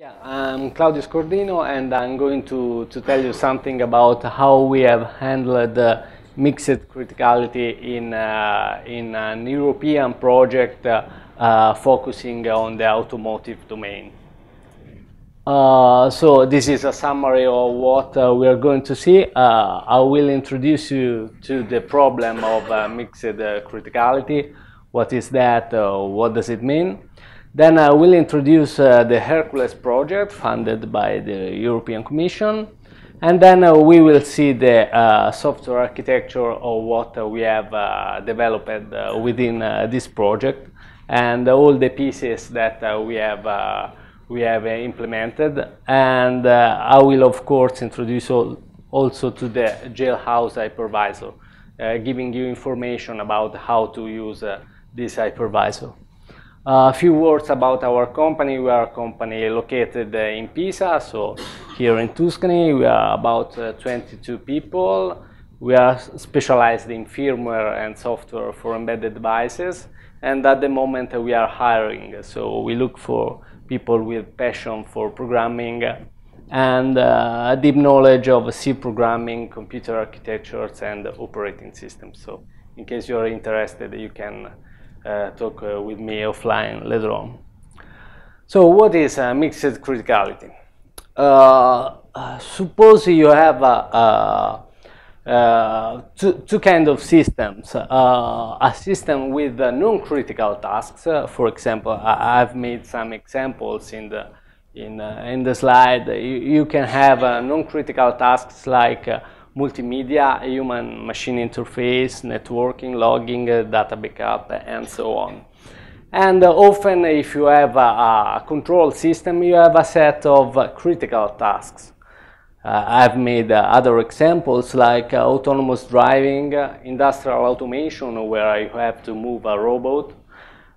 Yeah, I'm Claudio Scordino and I'm going to, to tell you something about how we have handled the mixed criticality in, uh, in an European project uh, uh, focusing on the automotive domain. Uh, so this is a summary of what uh, we are going to see. Uh, I will introduce you to the problem of mixed criticality. What is that? what does it mean? Then I will introduce uh, the Hercules project funded by the European Commission. And then uh, we will see the uh, software architecture of what uh, we have uh, developed uh, within this project and all the pieces that we have, we have implemented. And I will, of course, introduce all, also to the jailhouse hypervisor, giving you information about how to use this hypervisor. A few words about our company. We are a company located uh, in Pisa, so here in Tuscany. We are about uh, 22 people. We are specialized in firmware and software for embedded devices. And at the moment uh, we are hiring, so we look for people with passion for programming and uh, deep knowledge of C programming, computer architectures, and operating systems. So in case you're interested, you can talk uh, with me offline later on. So what is a mixed criticality? Uh, suppose you have a, uh, two, two kind of systems. Uh, a system with uh, non-critical tasks. for example, I, have made some examples in the in in the slide. You, you can have non-critical tasks like multimedia, human-machine interface, networking, logging, uh, data backup, and so on. And uh, often if you have a, a, control system, you have a set of uh, critical tasks. Uh, I've made uh, other examples like uh, autonomous driving, industrial automation where you have to move a robot,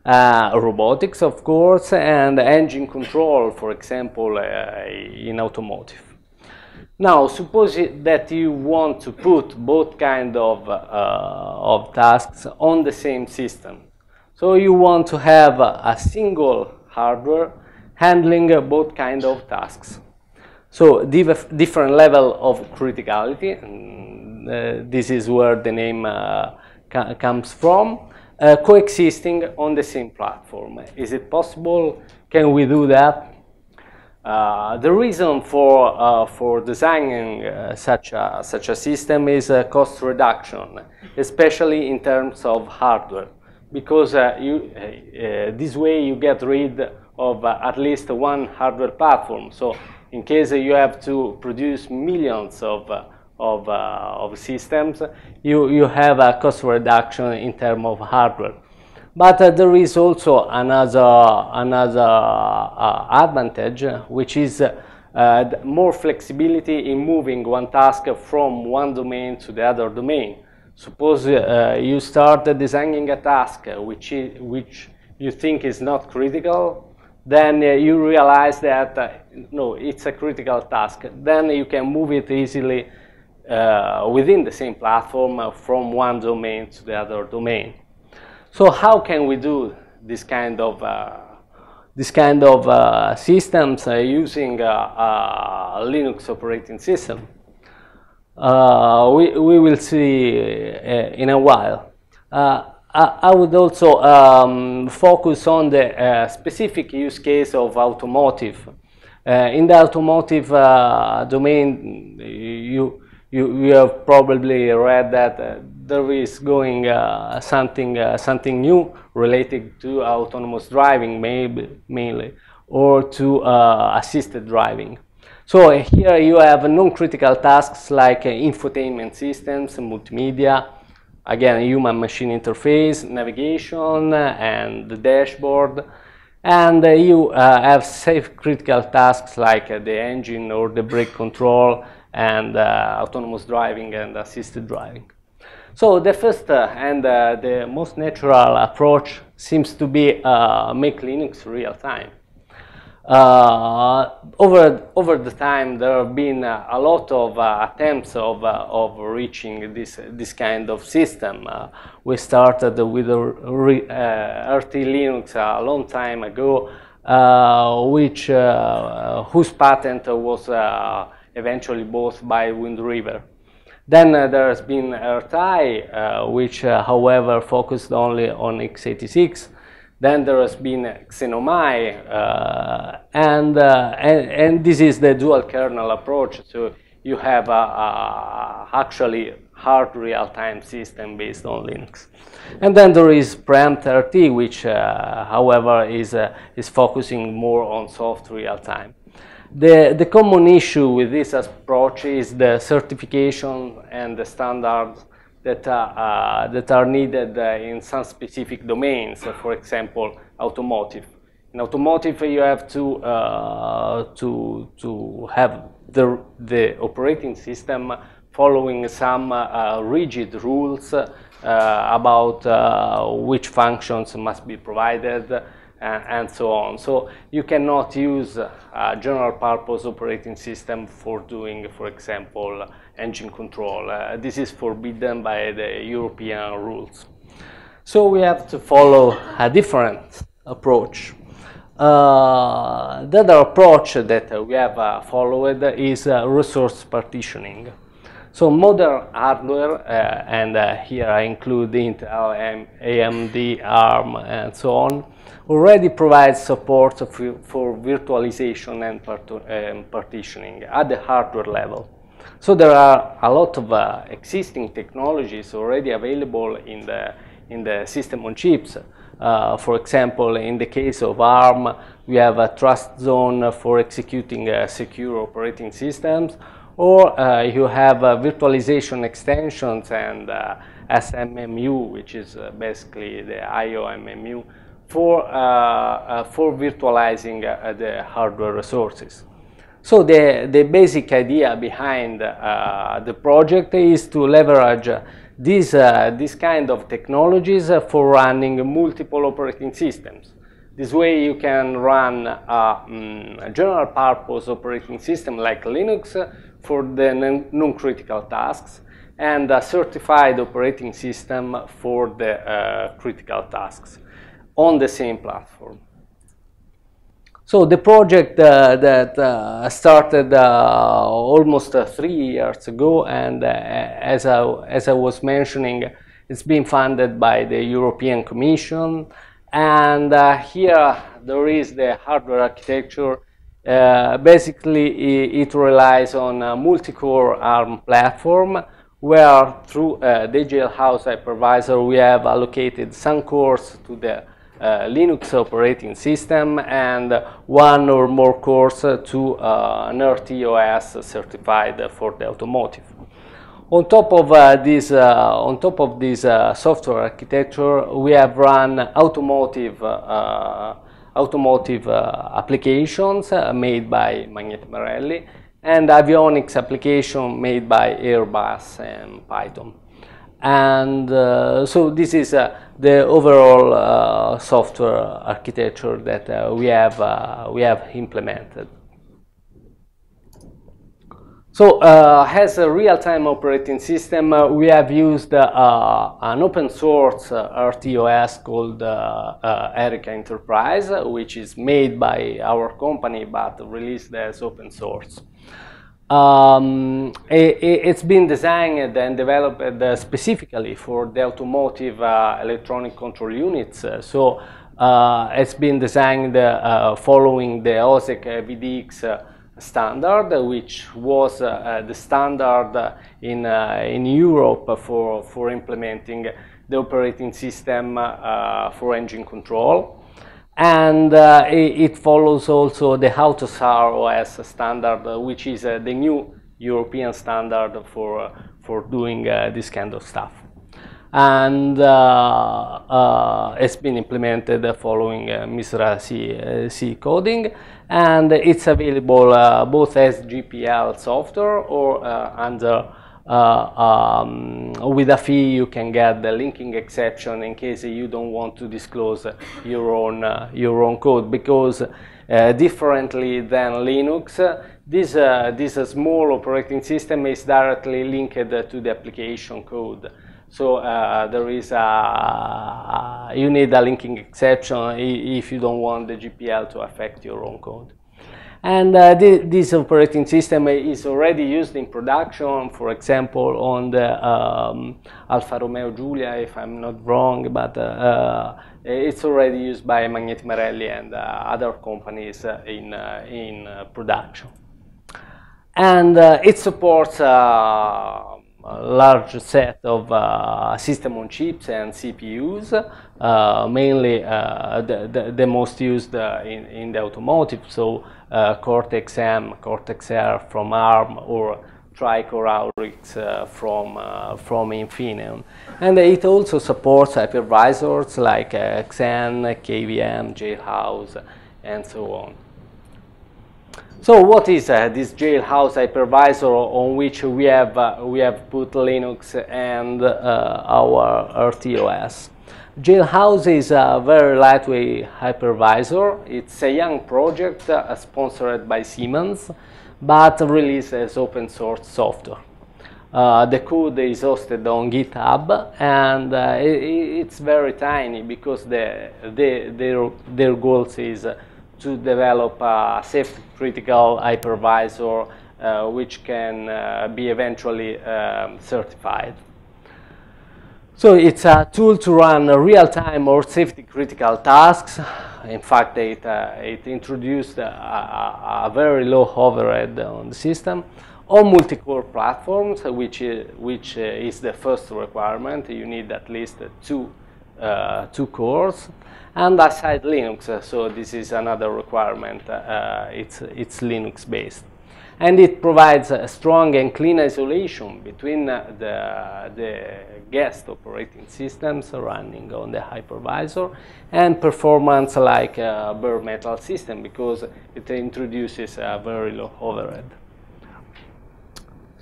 robotics of course, and engine control, for example, in automotive. Now, suppose that you want to put both kind of, uh, of tasks on the same system. So you want to have a single hardware handling both kind of tasks. So diff different level of criticality, uh, this is where the name uh, comes from, uh, coexisting on the same platform. Is it possible? Can we do that? Uh, the reason for, uh, for designing uh, such, a, such a system is cost reduction, especially in terms of hardware, because uh, you, uh, this way you get rid of at least one hardware platform. So in case you have to produce millions of, of, of systems, you, you have a cost reduction in terms of hardware. But uh, there is also another, another uh, advantage, which is uh, more flexibility in moving one task from one domain to the other domain. Suppose uh, you start designing a task which, is, which you think is not critical, then uh, you realize that, uh, no, it's a critical task. Then you can move it easily within the same platform from one domain to the other domain. So how can we do this kind of uh, this kind of uh, systems uh, using a, a, Linux operating system? Uh, we, we will see uh, in a while. Uh, I, I, would also um, focus on the specific use case of automotive. in the automotive domain, you, you, you have probably read that there is going uh, something uh, something new related to autonomous driving maybe mainly or to uh, assisted driving so here you have non-critical tasks like infotainment systems multimedia again human machine interface navigation and the dashboard and you have safe critical tasks like the engine or the brake control and uh, autonomous driving and assisted driving. So the first uh, and uh, the most natural approach seems to be uh, make Linux real time. Uh, over over the time, there have been uh, a lot of uh, attempts of of reaching this this kind of system. we started with RT Linux a long time ago. which whose patent was eventually bought by Wind River. Then uh, there has been RTAI, uh, which, uh, however, focused only on x86. Then there has been Xenomai, and, and, and this is the dual kernel approach. So you have a, a actually hard real-time system based on Linux. And then there is Preempt RT, which, uh, however, is, uh, is focusing more on soft real-time. The, the common issue with this approach is the certification and the standards that, uh, uh, that are needed uh, in some specific domains, for example, automotive. In automotive, you have to, uh, to, to have the, the operating system following some uh, rigid rules uh, about which functions must be provided, and, so on. So you cannot use a general purpose operating system for doing, for example, engine control. Uh, this is forbidden by the European rules. So we have to follow a different approach. Uh, the other approach that we have uh, followed is uh, resource partitioning. So modern hardware, uh, and uh, here I include Intel, AMD, ARM, and so on, already provides support for virtualization and um, partitioning at the hardware level. So there are a lot of uh, existing technologies already available in the, in the system on chips. Uh, for example, in the case of ARM, we have a trust zone for executing uh, secure operating systems, or uh, you have uh, virtualization extensions and uh, SMMU, which is basically the IOMMU, for, uh, uh, for virtualizing uh, the hardware resources. So the, the basic idea behind the project is to leverage these, this kind of technologies for running multiple operating systems. This way you can run a, um, general purpose operating system like Linux for the non-critical tasks and a certified operating system for the uh, critical tasks on the same platform. So the project uh, that uh, started uh, almost uh, three years ago, and uh, as, I, as I was mentioning, it's been funded by the European Commission. And here there is the hardware architecture. Basically, it, relies on a multi-core ARM platform where through the jailhouse hypervisor we have allocated some cores to the uh, Linux operating system and one or more cores to uh, an RTOS certified for the automotive. On top of uh, this, uh, on top of this uh, software architecture, we have run automotive uh, automotive applications made by Magneti Marelli and avionics application made by Airbus and Pitom. And uh, so this is uh, the overall uh, software architecture that uh, we have uh, we have implemented. So uh, as a real-time operating system, we have used an open source RTOS called ERIKA Enterprise, which is made by our company but released as open source. Um, it, has been designed and developed uh, specifically for the automotive uh, electronic control units. Uh, so uh, it's been designed uh, following the OSEK VDX uh, standard, which was the standard in, in Europe for, for implementing the operating system for engine control and uh, it, it, follows also the AUTOSAR OS standard, uh, which is uh, the new European standard for, uh, for doing uh, this kind of stuff. And uh, it's been implemented following MISRA C, C, coding, and it's available both as GPL software or under uh, um, with a fee you can get the linking exception in case you don't want to disclose your own uh, your own code. Because uh, differently than Linux this uh, this small operating system is directly linked to the application code So uh, there is a, you need a linking exception if you don't want the GPL to affect your own code. And uh, th this operating system is already used in production, for example, on the um, Alfa Romeo Giulia, if I'm not wrong, but uh, uh it's already used by Magneti Marelli and uh, other companies uh, in, in production. And it supports large set of uh, system on chips and CPUs, uh, mainly uh, the, the, the, most used uh, in, in the automotive, so uh, Cortex-M, Cortex-R from ARM, or Tricore Aurix uh, from, from Infineon. And it also supports hypervisors like Xen, KVM, Jailhouse, and so on. So what is uh, this jailhouse hypervisor on which we have, uh, we have put Linux and uh, our RTOS? Jailhouse is a very lightweight hypervisor. It's a young project uh, sponsored by Siemens, but released as open source software. Uh, the code is hosted on GitHub and uh, it, it's very tiny because the, the, their, their goals is to develop a safety critical hypervisor uh, which can uh, be eventually um, certified. So it's a tool to run real-time or safety-critical tasks. In fact, it, uh, it introduced a, a, a, very low overhead on the system. On multi-core platforms, which is, which uh, is the first requirement, you need at least two, two cores and aside Linux. Uh, so this is another requirement. Uh, it's, it's Linux based. And it provides a strong and clean isolation between uh, the, the guest operating systems running on the hypervisor and performance like a bare metal system because it introduces a very low overhead.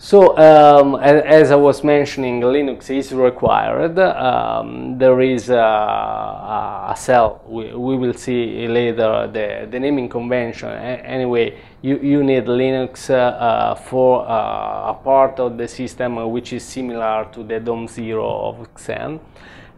So, um, as I was mentioning, Linux is required. Um, there is a, a cell, we, we, will see later the, the naming convention. A anyway, you, you need Linux uh, for uh, a part of the system which is similar to the DOM 0 of Xen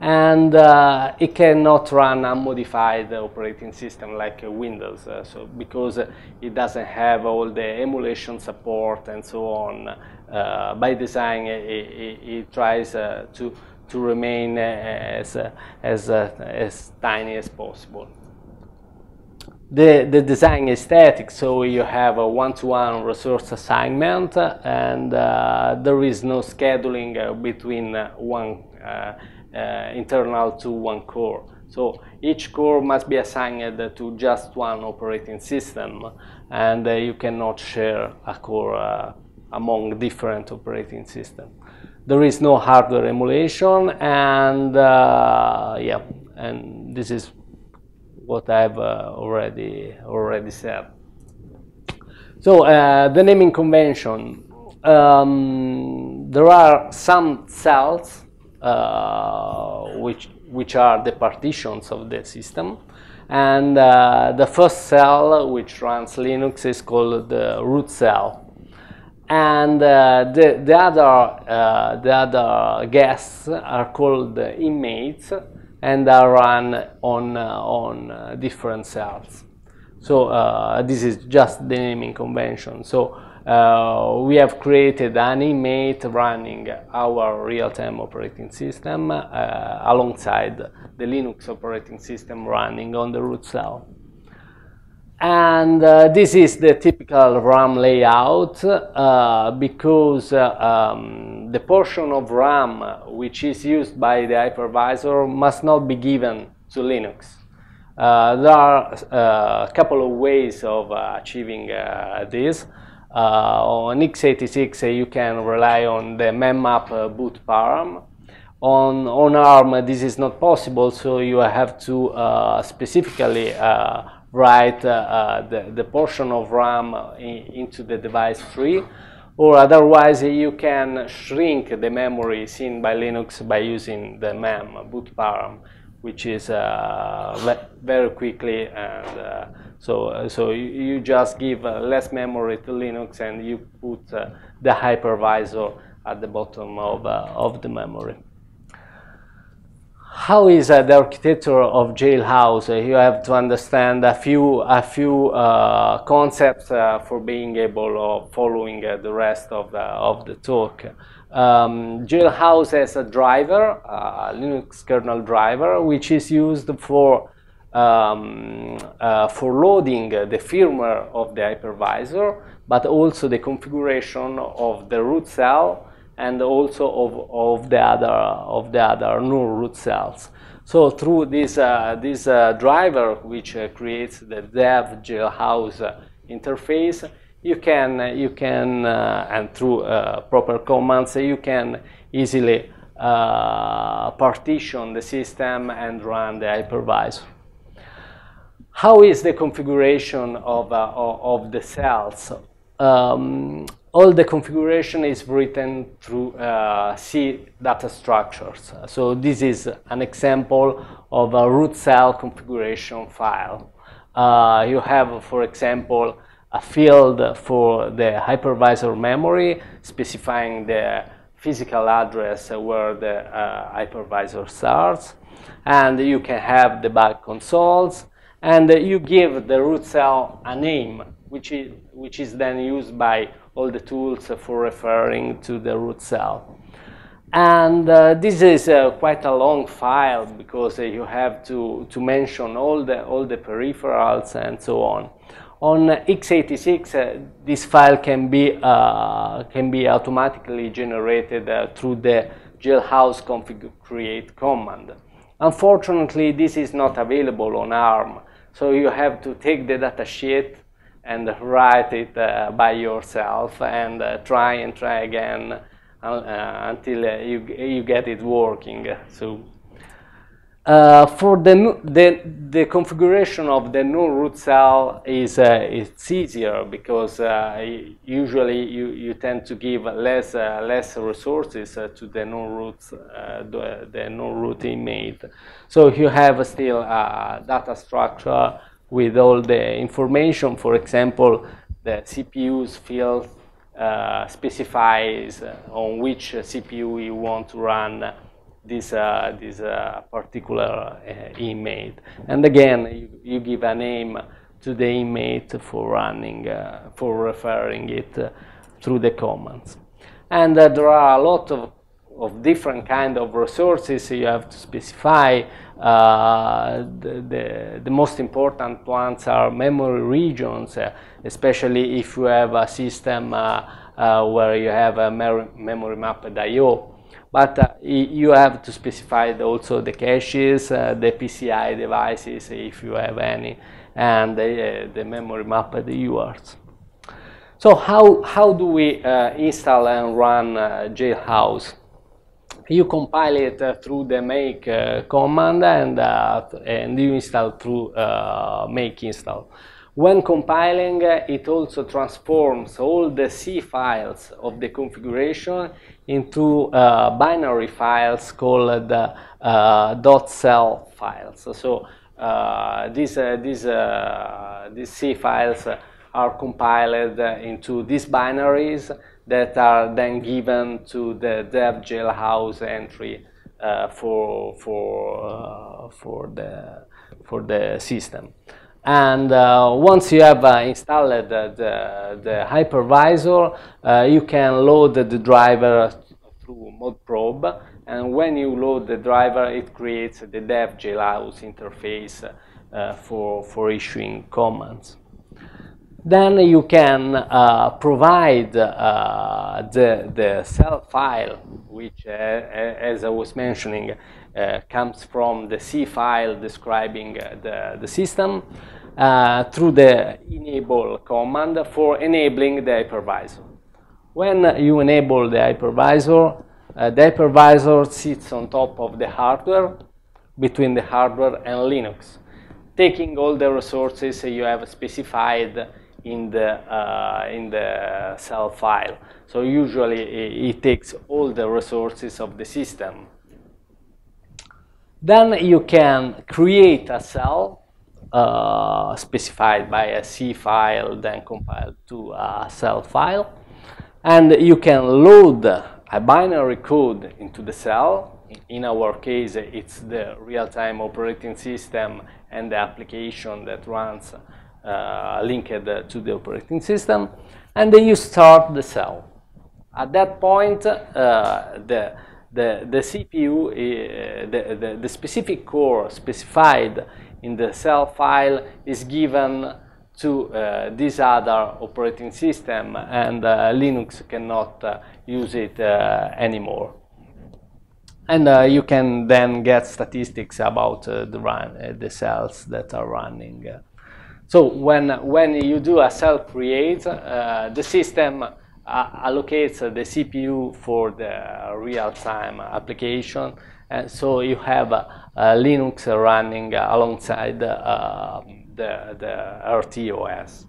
and uh, it cannot run unmodified operating system like uh, Windows uh, so because it doesn't have all the emulation support and so on uh, by design it, it, it tries uh, to to remain as as as tiny as possible. The, the design is static, so you have a one-to-one -one resource assignment, and uh, there is no scheduling uh, between uh, one uh, internal to one core. So each core must be assigned to just one operating system and uh, you cannot share a core uh, among different operating systems. There is no hardware emulation and uh, yeah, and this is what I've uh, already already said. So uh, the naming convention, um, there are some cells uh, which, which are the partitions of the system. And uh, the first cell which runs Linux is called the root cell. And uh, the, the, other, the other guests are called inmates and are run on, on different cells. So uh, this is just the naming convention. So uh, we have created an inmate running our real-time operating system uh, alongside the Linux operating system running on the root cell. And uh, this is the typical RAM layout uh, because uh, um, the portion of RAM which is used by the hypervisor must not be given to Linux. Uh, there are a couple of ways of achieving this. Uh, on x86 uh, you can rely on the memmap uh, boot param. On, on ARM this is not possible so you have to specifically write the, the portion of RAM in, into the device tree or otherwise you can shrink the memory seen by Linux by using the mem boot param which is uh, very quickly and uh, so, uh, so you, you, just give uh, less memory to Linux and you put uh, the hypervisor at the bottom of, of the memory. how is uh, the architecture of jailhouse? Uh, you have to understand a few a few uh, concepts for being able of following the rest of the of the talk. Um, jailhouse has a driver, Linux kernel driver, which is used for um, uh, for loading the firmware of the hypervisor, but also the configuration of the root cell and also of, of the other of the other non-root cells. So through this uh, this uh, driver, which uh, creates the dev jailhouse interface, you can you can uh, and through uh, proper commands you can easily partition the system and run the hypervisor. How is the configuration of of the cells? Um, all the configuration is written through uh, C data structures. So this is an example of a root cell configuration file. Uh, you have, for example, a field for the hypervisor memory specifying the physical address where the uh, hypervisor starts. And you can have the debug consoles. And you give the root cell a name, which is, which is then used by all the tools for referring to the root cell. And uh, this is uh, quite a long file because uh, you have to, to mention all the, all the peripherals and so on. On x86, uh, this file can be, uh, can be automatically generated uh, through the jailhouse config create command. Unfortunately, this is not available on ARM, so you have to take the datasheet and write it uh, by yourself and uh, try and try again uh, until you, you get it working. So uh, for the, the, the configuration of the non-root cell is uh, it's easier because uh, usually you, you tend to give less less resources to the non-roots the, the non-root inmate. So you have still a data structure with all the information. For example, the CPU's field uh, specifies uh, on which CPU you want to run this, uh, this uh, particular uh, inmate. And again, you, you, give a name to the inmate for running, uh, for referring it through the commands. And there are a lot of of different kind of resources you have to specify. Uh, the, the, the, most important ones are memory regions, uh, especially if you have a system uh, uh where you have a memory mapped I.O. But uh, you have to specify also the caches, uh, the PCI devices, if you have any, and the, the memory mapped UARTs. So how, how do we install and run Jailhouse? you compile it uh, through the make uh, command and, uh, and you install through make install. When compiling, it also transforms all the C files of the configuration into uh, binary files called uh, .cell files. So uh, these, these, these C files are compiled into these binaries that are then given to the dev jailhouse entry uh, for for uh, for the for the system. And uh, once you have uh, installed the, the, the hypervisor, uh, you can load the driver through modprobe. And when you load the driver, it creates the dev jailhouse interface uh, for, for issuing commands. Then you can uh, provide uh, the, the cell file, which, as I was mentioning, comes from the C file describing uh, the, the system, uh, through the enable command for enabling the hypervisor. When you enable the hypervisor, the hypervisor sits on top of the hardware, between the hardware and Linux, taking all the resources you have specified in the, uh, in the cell file. So usually it, takes all the resources of the system. Then you can create a cell uh, specified by a C file, then compiled to a cell file. And you can load a binary code into the cell in our case, it's the real-time operating system and the application that runs uh, linked to the operating system. And then you start the cell. At that point, uh, the, the, the CPU, uh, the, the, the specific core specified in the cell file is given to uh, this other operating system and uh, Linux cannot uh, use it anymore. And you can then get statistics about the, run, the cells that are running. So when, when you do a cell create, the system allocates the CPU for the real-time application. And so you have Linux running alongside the, the RTOS.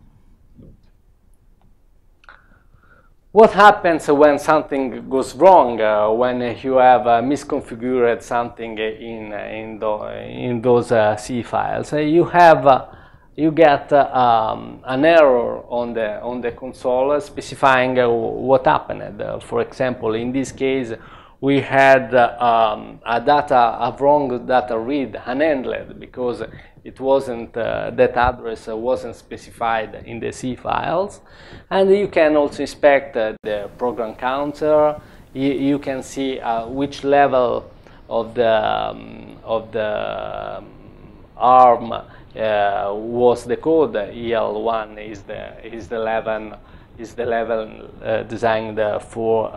What happens when something goes wrong, uh, when you have uh, misconfigured something in, in, the, in those uh, C files? Uh, you have uh, you get uh, um, an error on the, on the console specifying what happened. for example, in this case, we had um, a data, a wrong data read unhandled because it wasn't, uh, that address uh, wasn't specified in the C files. And you can also inspect uh, the program counter. You, you can see uh, which level of the, um, of the um, ARM uh, was the code. EL1 is the, is the 11 is the level uh, designed for,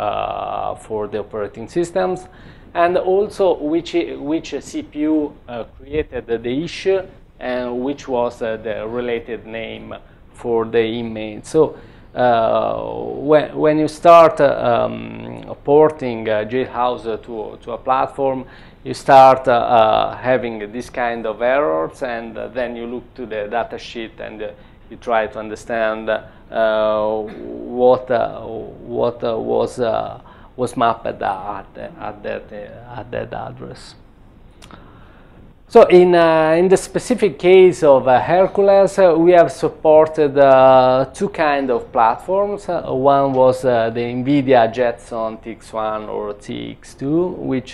for the operating systems and also which, which CPU uh, created the issue and which was uh, the related name for the inmate. So uh, when, when you start um, porting uh, Jailhouse to, to a platform, you start uh, uh having this kind of errors and uh, then you look to the data sheet and uh, you try to understand what, what was was mapped at at that, at that address. So in, uh, in the specific case of uh, Hercules, uh, we have supported uh, two kind of platforms. Uh, one was uh, the NVIDIA Jetson TX1 or TX2, which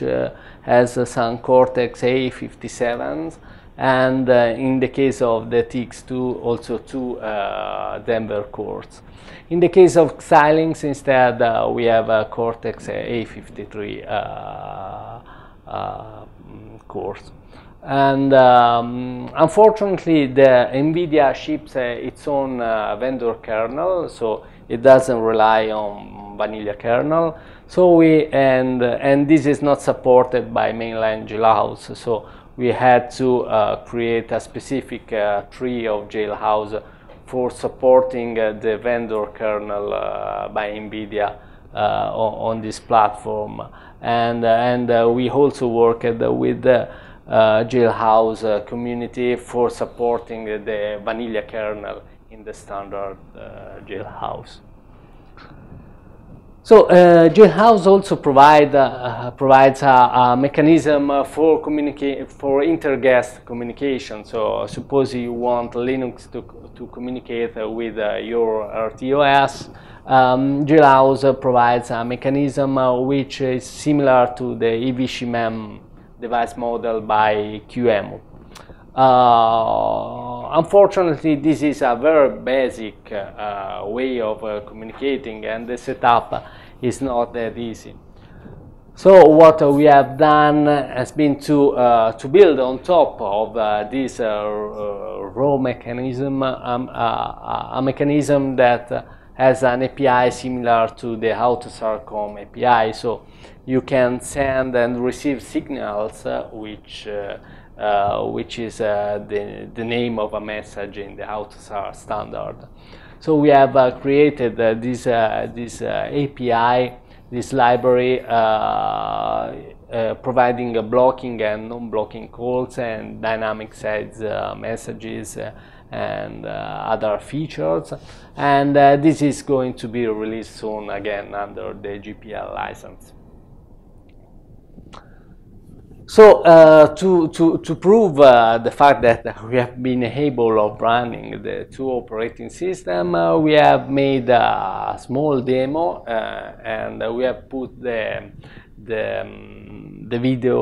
has some Cortex-A57s, and in the case of the TX2, also two Denver cores. In the case of Xilinx, instead, we have a Cortex A53 uh, uh, cores. And um, unfortunately, the NVIDIA ships its own vendor kernel, so it doesn't rely on vanilla kernel. So we and and this is not supported by mainline jailhouse. So we had to uh, create a specific uh, tree of jailhouse for supporting uh, the vendor kernel uh, by NVIDIA uh, on, on, this platform. And, and we also worked with jailhouse community for supporting the vanilla kernel in the standard jailhouse. So uh, Jailhouse also provide, uh, provides a, a mechanism for, for inter-guest communication. So suppose you want Linux to, to communicate with uh, your RTOS, um, Jailhouse provides a mechanism uh, which is similar to the ivshmem device model by QEMU. Uh, unfortunately, this is a very basic uh, way of uh, communicating and the setup is not that easy. So what we have done has been to, uh, to build on top of uh, this raw mechanism um, a mechanism that has an API similar to the AutoSAR COM API. So you can send and receive signals which uh, which is uh, the, the name of a message in the AutoSAR standard. So we have uh, created this, this API, this library providing blocking and non-blocking calls and dynamic size messages and uh, other features and uh, this is going to be released soon again under the GPL license. So uh, to, to, to prove uh, the fact that we have been able of running the two operating system, uh, we have made a small demo uh, and we have put the, the, um, the video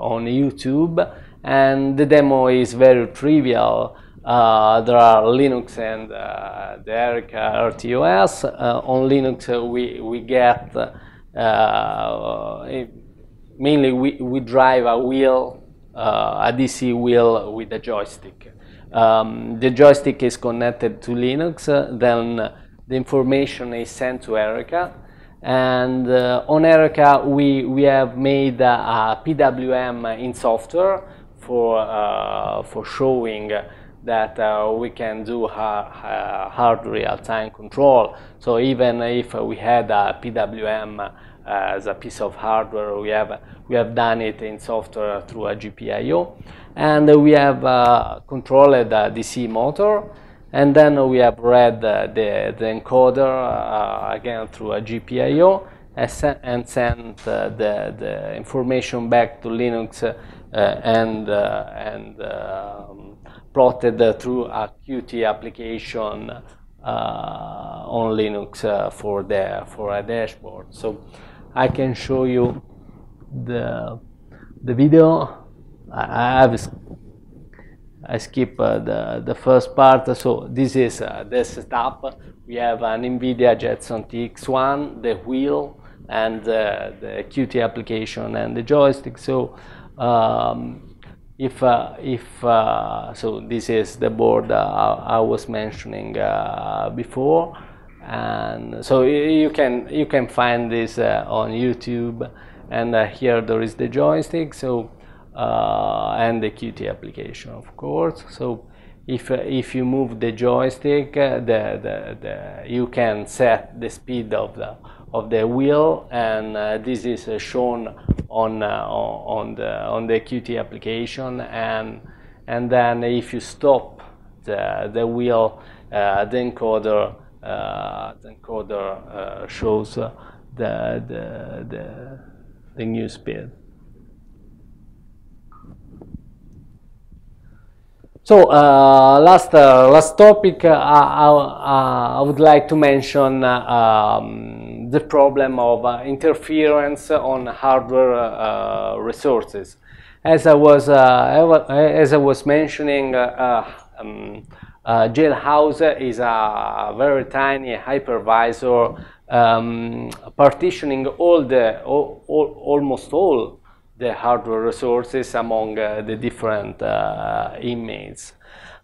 on YouTube, and the demo is very trivial. Uh, there are Linux and uh, the ERIKA RTOS. On Linux, we, we get uh, mainly we, we drive a wheel, a DC wheel with a joystick. Um, the joystick is connected to Linux, then the information is sent to ERIKA. And uh, on ERIKA, we, we have made a, a PWM in software for, uh, for showing that uh, we can do hard real-time control. So even if we had a PWM uh, as a piece of hardware, we have, we have done it in software through a GPIO. And we have uh, controlled the DC motor. And then we have read the, the encoder uh, again through a GPIO and sent uh, the, the information back to Linux and, and um, plotted through a Qt application uh, on Linux uh, for the for a dashboard. So I can show you the the video. I have I skip uh, the the first part. So this is uh, the setup. We have an NVIDIA Jetson TX1, the wheel, and uh, the Qt application and the joystick. So um, if uh, if uh, so this is the board uh, I was mentioning uh, before. And so you can you can find this uh, on YouTube. And uh, here there is the joystick. So and the Qt application of course. So if if you move the joystick the, the, the you can set the speed of the of the wheel. And uh, this is uh, shown on uh, on the on the Qt application. And and then if you stop the the wheel uh, the encoder uh, the encoder shows the, the the the new speed. So uh, last uh, last topic, uh, I, I, would like to mention um, the problem of interference on hardware resources. As I was as I was mentioning, um, uh, Jailhouse is a very tiny hypervisor um, partitioning all the all, all, almost all the hardware resources among uh, the different uh, inmates.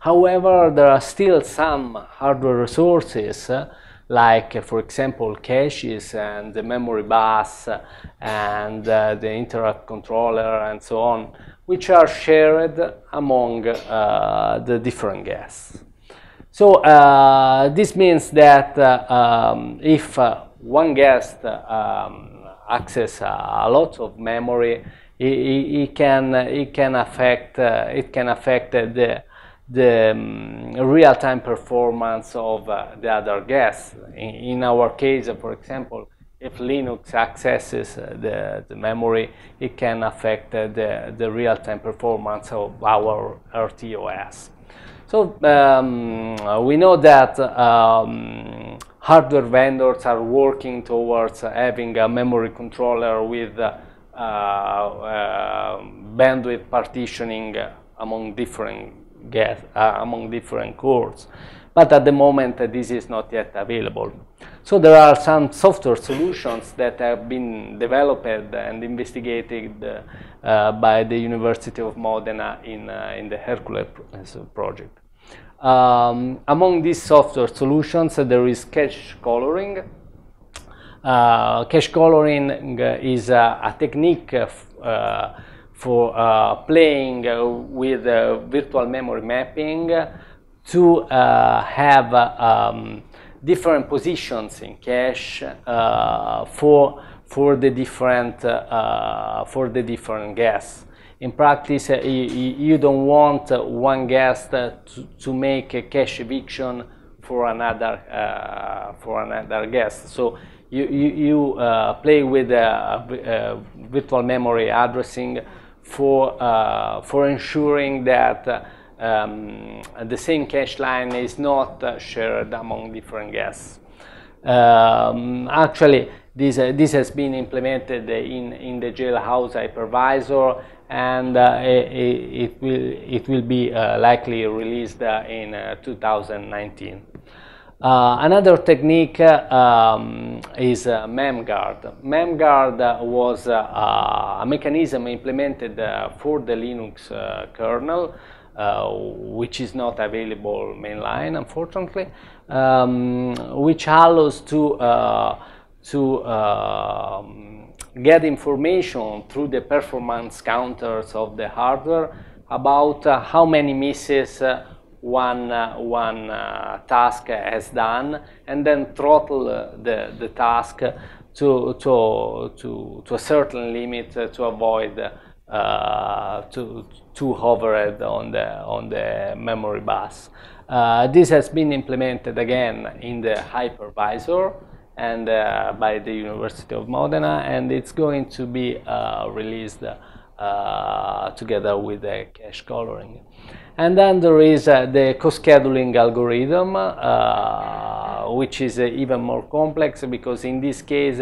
However, there are still some hardware resources uh, like, for example, caches and the memory bus and uh, the interrupt controller and so on, which are shared among uh, the different guests. So uh, this means that um, if one guest um, access a lot of memory, it, it can it can affect uh, it can affect the the um, real-time performance of uh, the other guests. In, in, our case, for example, if Linux accesses uh, the, the memory, it can affect uh, the, the real-time performance of our RTOS. So um, we know that um, hardware vendors are working towards having a memory controller with uh, uh, uh, bandwidth partitioning among different get, uh, among different cores. But at the moment, this is not yet available. So there are some software solutions that have been developed and investigated uh, by the University of Modena in, uh, in the Hercules project. Um, among these software solutions, uh, there is cache coloring, uh, cache coloring is a, technique uh, for uh, playing with virtual memory mapping to have um, different positions in cache for for the different for the different guests in practice, uh, you, you, don't want uh, one guest uh, to, to, make a cache eviction for another for another guest. So you, you, you uh, play with uh, uh, virtual memory addressing for, uh, for ensuring that um, the same cache line is not shared among different guests. Um, actually, this, uh, this has been implemented in, in the jailhouse hypervisor and uh, it, it, will, it will be uh, likely released uh, in uh, 2019. Uh, another technique um, is MemGuard. MemGuard was a mechanism implemented for the Linux kernel uh, which is not available mainline, unfortunately, um, which allows to uh, to um, get information through the performance counters of the hardware about uh, how many misses uh, one, uh, one uh, task has done and then throttle the, the task to, to, to, to a certain limit to avoid uh, to, to overhead on the, on the memory bus. Uh, this has been implemented again in the hypervisor and uh, by the University of Modena and it's going to be uh, released uh, together with the cache coloring. And then there is uh, the co-scheduling algorithm which is even more complex because in this case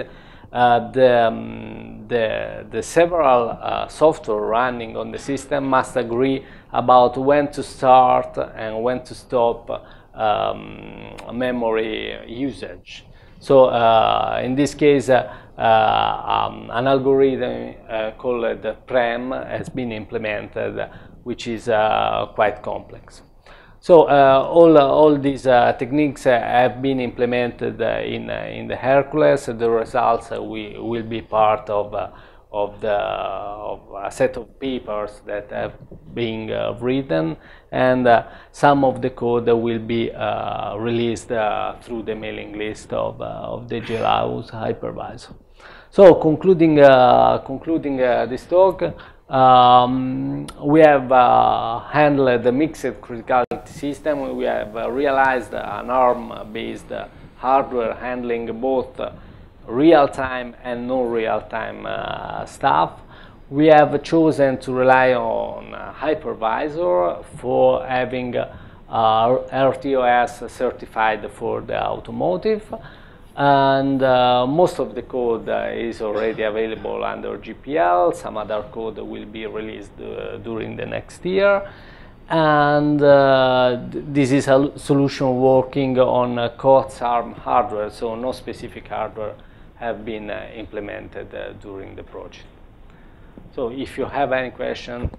uh, the, um, the, the, several uh, software running on the system must agree about when to start and when to stop um, memory usage. So uh, in this case, uh, uh, Uh, um, an algorithm uh, called PREM has been implemented, which is uh, quite complex. So uh, all, uh, all these uh, techniques have been implemented in, in the Hercules. The results we, will be part of, of, the, of a set of papers that have been written and some of the code will be released through the mailing list of, of the Jailhouse hypervisor. So concluding, concluding this talk, um, we have uh, handled the mixed criticality system. We have uh, realized an ARM-based hardware handling both real-time and non-real-time uh, stuff. We have chosen to rely on hypervisor for having uh, RTOS certified for the automotive and uh, most of the code uh, is already available under GPL. Some other code will be released uh, during the next year. And uh, this is a solution working on uh, COTS ARM hardware, so no specific hardware have been uh, implemented during the project. So if you have any question,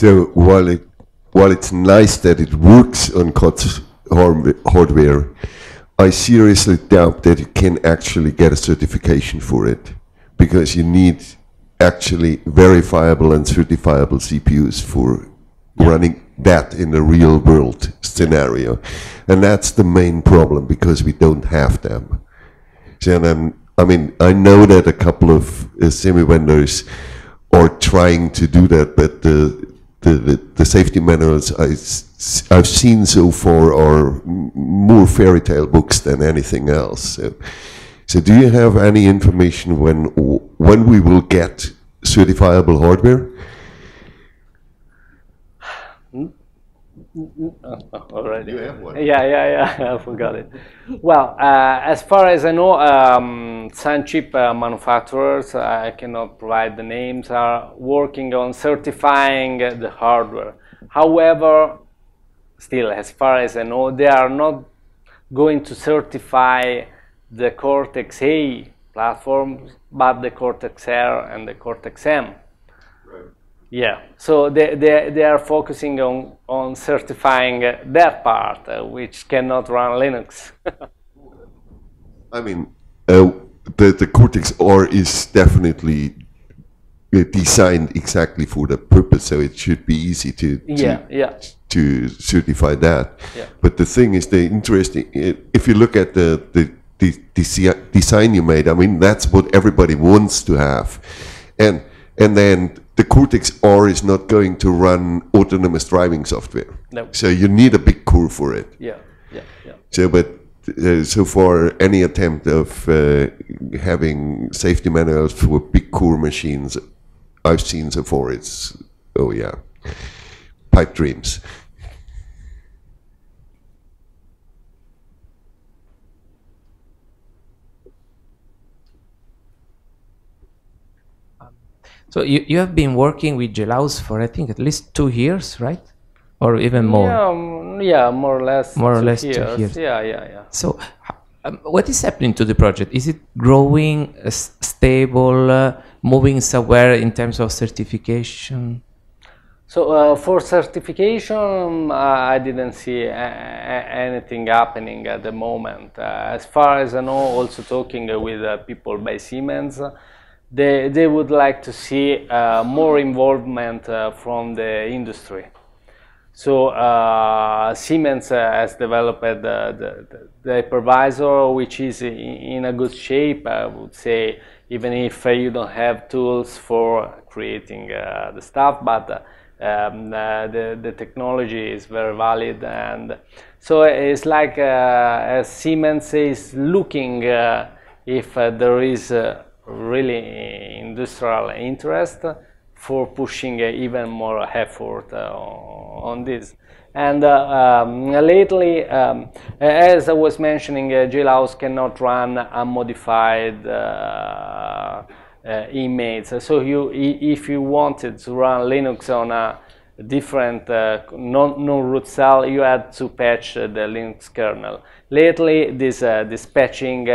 So while it while it's nice that it works on COTS hardware, I seriously doubt that you can actually get a certification for it because you need actually verifiable and certifiable CPUs for yeah. running that in a real world scenario. And that's the main problem because we don't have them. So, and I mean, I know that a couple of uh, semi vendors are trying to do that, but uh, the, the, safety manuals I, I've seen so far are more fairy tale books than anything else. So, so do you have any information when when we will get certifiable hardware? already. You have one. Yeah, yeah, yeah. I forgot it. Well, uh, as far as I know, um, some chip uh, manufacturers, I cannot provide the names, are working on certifying the hardware. However, still, as far as I know, they are not going to certify the Cortex-A platforms, but the Cortex-R and the Cortex-M yeah, so they, they, they are focusing on, on certifying that part, uh, which cannot run Linux. I mean, uh, the, the Cortex-R is definitely uh, designed exactly for that purpose, so it should be easy to, to yeah, yeah. to certify that. Yeah. But the thing is, the interesting, if you look at the, the, the, the design you made, I mean, that's what everybody wants to have. And, and then the Cortex-R is not going to run autonomous driving software. No. So you need a big core for it. Yeah, yeah, yeah. So, but uh, so far any attempt of uh, having safety manuals for big core machines I've seen so far. It's oh yeah, pipe dreams. So you, you have been working with Jailhouse for I think at least two years, right? Or even more? Yeah, um, yeah, more or less. More or less two years. years. Yeah, yeah, yeah. So um, what is happening to the project? Is it growing, uh, stable, uh, moving somewhere in terms of certification? So uh, for certification, uh, I didn't see anything happening at the moment. Uh, as far as I know, also talking with uh, people by Siemens, they, they would like to see uh, more involvement uh, from the industry. So uh, Siemens uh, has developed uh, the, the, the hypervisor, which is in, a good shape, I would say, even if uh, you don't have tools for creating the stuff, but um, the, the technology is very valid. And so it's like Siemens is looking if there is really industrial interest for pushing uh, even more effort uh, on this. And uh, um, lately, um, as I was mentioning, uh, Jailhouse cannot run unmodified uh, uh. So you, if you wanted to run Linux on a different uh, non, non-root cell, you had to patch the Linux kernel. Lately, this, this patching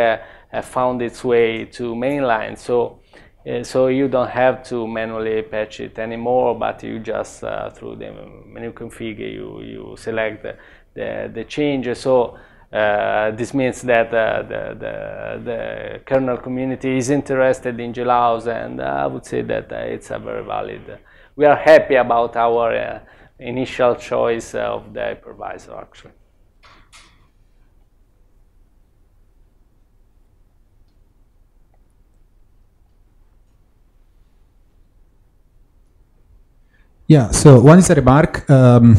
found its way to mainline. So uh, so you don't have to manually patch it anymore, but you just uh, through the menu config you, you select the, the, the change. So uh, this means that uh, the, the, the kernel community is interested in Jailhouse, and uh, I would say that uh, it's a very valid. we are happy about our uh, initial choice of the hypervisor, actually. Yeah, so one is a remark. Um,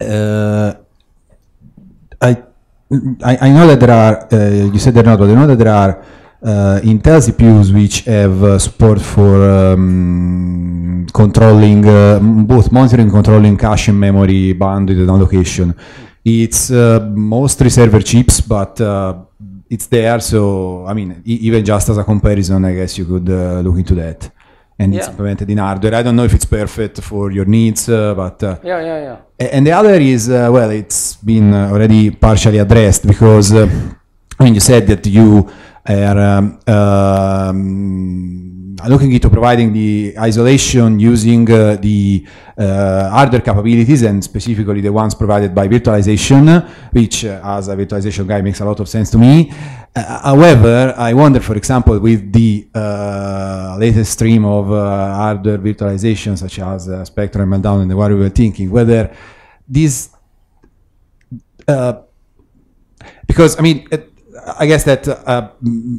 uh, I, I I know that there are. Uh, you said there are not, but I know that there are uh, Intel CPUs which have uh, support for um, controlling uh, both monitoring controlling cache and memory bandwidth and allocation. It's uh, mostly server chips, but uh, it's there. So I mean, e- even just as a comparison, I guess you could uh, look into that. And it's implemented in hardware. I don't know if it's perfect for your needs, uh, but uh, Yeah, yeah, yeah. And the other is, uh, well, it's been uh, already partially addressed because, uh, I you said that you are um, um, looking into providing the isolation using uh, the uh, hardware capabilities and specifically the ones provided by virtualization, which uh, as a virtualization guy makes a lot of sense to me. Uh, however, I wonder, for example, with the uh, latest stream of uh, hardware virtualization, such as Spectre and Meltdown and the what we were thinking, whether this uh, because I mean, it, I guess that uh,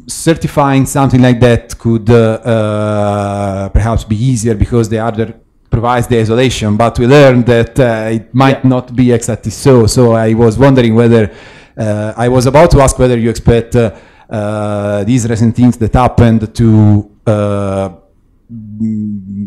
certifying something like that could uh, uh, perhaps be easier because the other provides the isolation, but we learned that uh, it might Yeah. not be exactly so. So I was wondering whether uh, I was about to ask whether you expect these recent things that happened to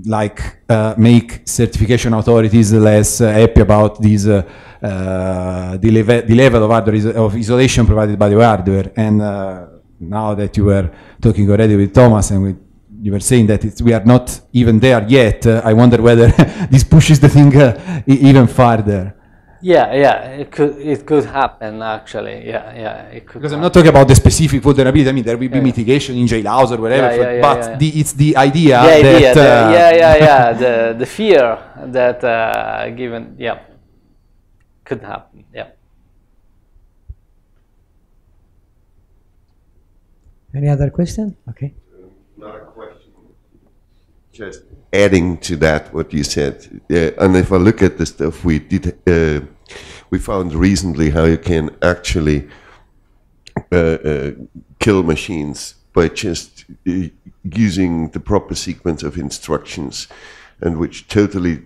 like uh, make certification authorities less uh, happy about this uh, uh, the, leve- the level of of isolation provided by the hardware and uh, now that you were talking already with Thomas and with you were saying that we are not even there yet. Uh, I wonder whether this pushes the thing even farther. Yeah, yeah, it could it could happen actually. Yeah, yeah, it could. Because I'm not talking about the specific vulnerability. I mean, there will be Yeah. mitigation in jailhouse or whatever. Yeah, yeah, yeah, but yeah, yeah. The, it's the idea the idea, that the, uh, yeah, yeah, yeah, the the fear that uh, given, yeah, could happen. Yeah. Any other question? Okay. Not a question. Just adding to that what you said, uh, and if I look at the stuff we did, uh, we found recently how you can actually uh, uh, kill machines by just uh, using the proper sequence of instructions, and which totally,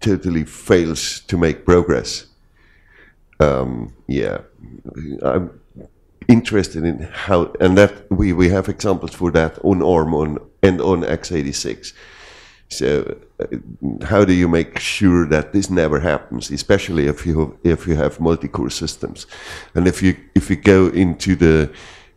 totally fails to make progress. um, yeah, I'm interested in how, and that we, we have examples for that on ARM on, and on x86. So, how do you make sure that this never happens, especially if you if you have multi-core systems, and if you if you go into the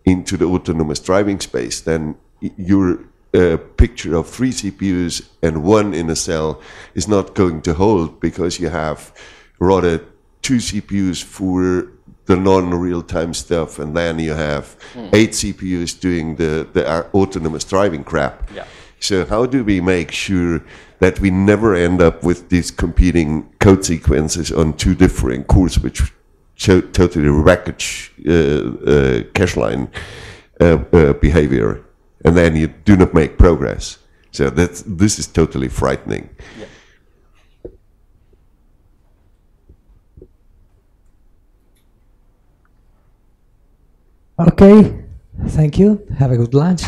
into the autonomous driving space, then your uh, picture of three CPUs and one in a cell is not going to hold because you have rather two CPUs for the non-real-time stuff, and then you have eight CPUs doing the the uh, autonomous driving crap. Yeah. So how do we make sure that we never end up with these competing code sequences on two different cores, which totally wreckage uh, uh, cache line uh, uh, behavior, and then you do not make progress. So that's this is totally frightening. Okay, thank you. Have a good lunch.